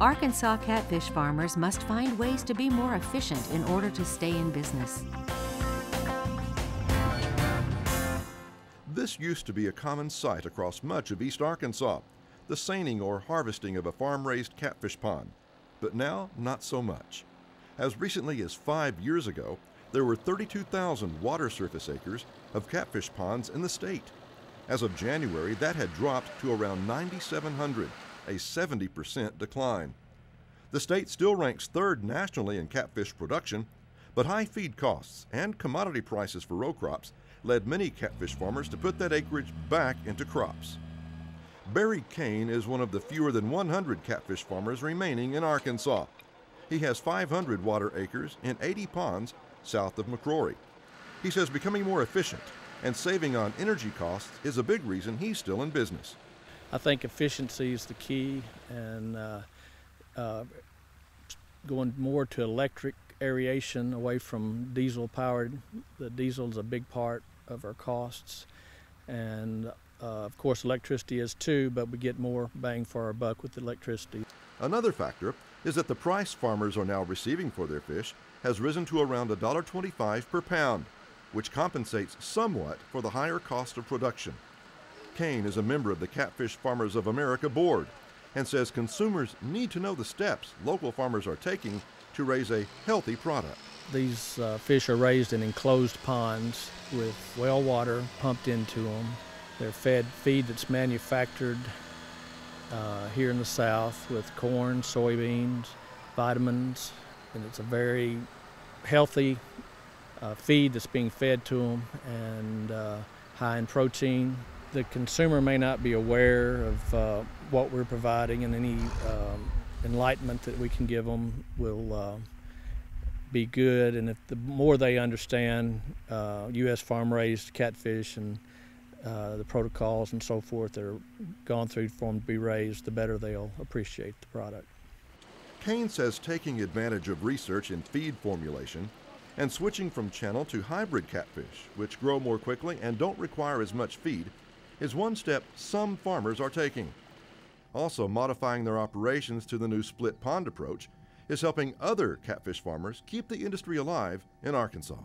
Arkansas catfish farmers must find ways to be more efficient in order to stay in business. This used to be a common sight across much of East Arkansas, the seining or harvesting of a farm raised catfish pond. But now, not so much. As recently as five years ago, there were 32,000 water surface acres of catfish ponds in the state. As of January, that had dropped to around 9,700 a 70% decline. The state still ranks third nationally in catfish production, but high feed costs and commodity prices for row crops led many catfish farmers to put that acreage back into crops. Barry Kane is one of the fewer than 100 catfish farmers remaining in Arkansas. He has 500 water acres in 80 ponds south of McCrory. He says becoming more efficient and saving on energy costs is a big reason he's still in business. I think efficiency is the key, and uh, uh, going more to electric aeration away from diesel powered. The diesel is a big part of our costs, and uh, of course, electricity is too, but we get more bang for our buck with electricity. Another factor is that the price farmers are now receiving for their fish has risen to around $1.25 per pound, which compensates somewhat for the higher cost of production. Kane is a member of the Catfish Farmers of America board and says consumers need to know the steps local farmers are taking to raise a healthy product. These uh, fish are raised in enclosed ponds with well water pumped into them. They're fed feed that's manufactured uh, here in the South with corn, soybeans, vitamins, and it's a very healthy uh, feed that's being fed to them and uh, high in protein, the consumer may not be aware of uh, what we're providing, and any um, enlightenment that we can give them will uh, be good. And if the more they understand uh, U.S. farm raised catfish and uh, the protocols and so forth that are gone through for them to be raised, the better they'll appreciate the product. Kane says taking advantage of research in feed formulation and switching from channel to hybrid catfish, which grow more quickly and don't require as much feed, is one step some farmers are taking. Also, modifying their operations to the new split pond approach is helping other catfish farmers keep the industry alive in Arkansas.